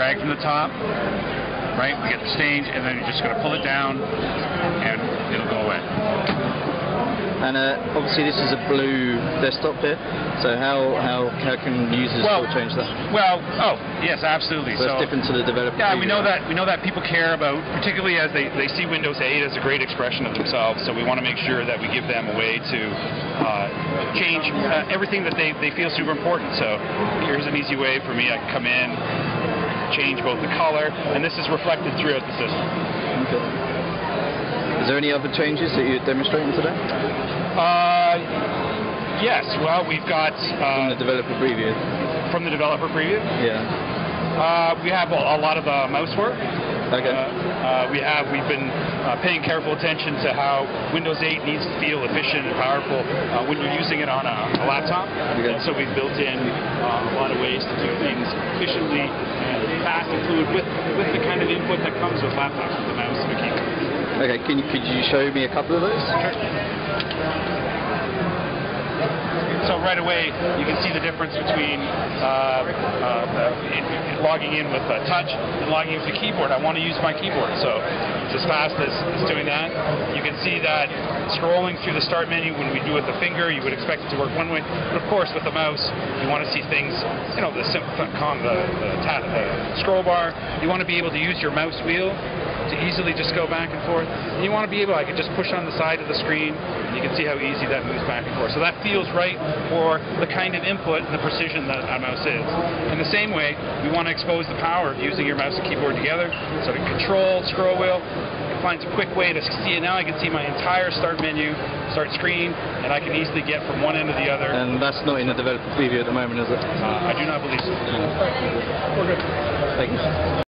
drag from the top, right? We get the stage, and then you're just going to pull it down, and it'll go away. And uh, obviously this is a blue desktop here, so how how, how can users Well- change that? Well, oh yes, absolutely. So it's different to the developer. Yeah, we know that we know that people care about, particularly as they, they see Windows 8 as a great expression of themselves. So we want to make sure that we give them a way to uh, change uh, everything that they, they feel super important. So here's an easy way for me. I can come in, change both the color, and this is reflected throughout the system. Okay. Is there any other changes that you're demonstrating today Uh, yes. Well, we've got from the uh, developer preview? from the developer preview. Yeah. Uh, we have a, a lot of uh, mouse work. Okay. Uh, uh, we have we've been uh, paying careful attention to how Windows 8 needs to feel efficient and powerful uh, when you're using it on a, a laptop. Okay. And so we've built in uh, a lot of ways to do things efficiently and fast and fluid with with the kind of input that comes with laptops with the mouse and the keyboard. Okay. Can you could you show me a couple of those? So right away, you can see the difference between uh, uh, in- in logging in with uh, touch and logging in with the keyboard. I want to use my keyboard, so it's as fast as, as doing that. You can see that scrolling through the start menu when we do it with the finger, you would expect it to work one way, but of course with the mouse, you want to see things, you know, the the, the, tab, the scroll bar. You want to be able to use your mouse wheel to easily just go back and forth. And you want to be able, I can just push on the side of the screen, and you can see how easy that moves back and forth. So that feels right for the kind of input and the precision that a mouse is. In the same way, we want to expose the power of using your mouse and keyboard together. So to control, scroll wheel, finds a quick way to see it. Now I can see my entire start menu, start screen, and I can easily get from one end to the other. And that's not in the developer preview at the moment, is it? Uh, I do not believe so. Thank you.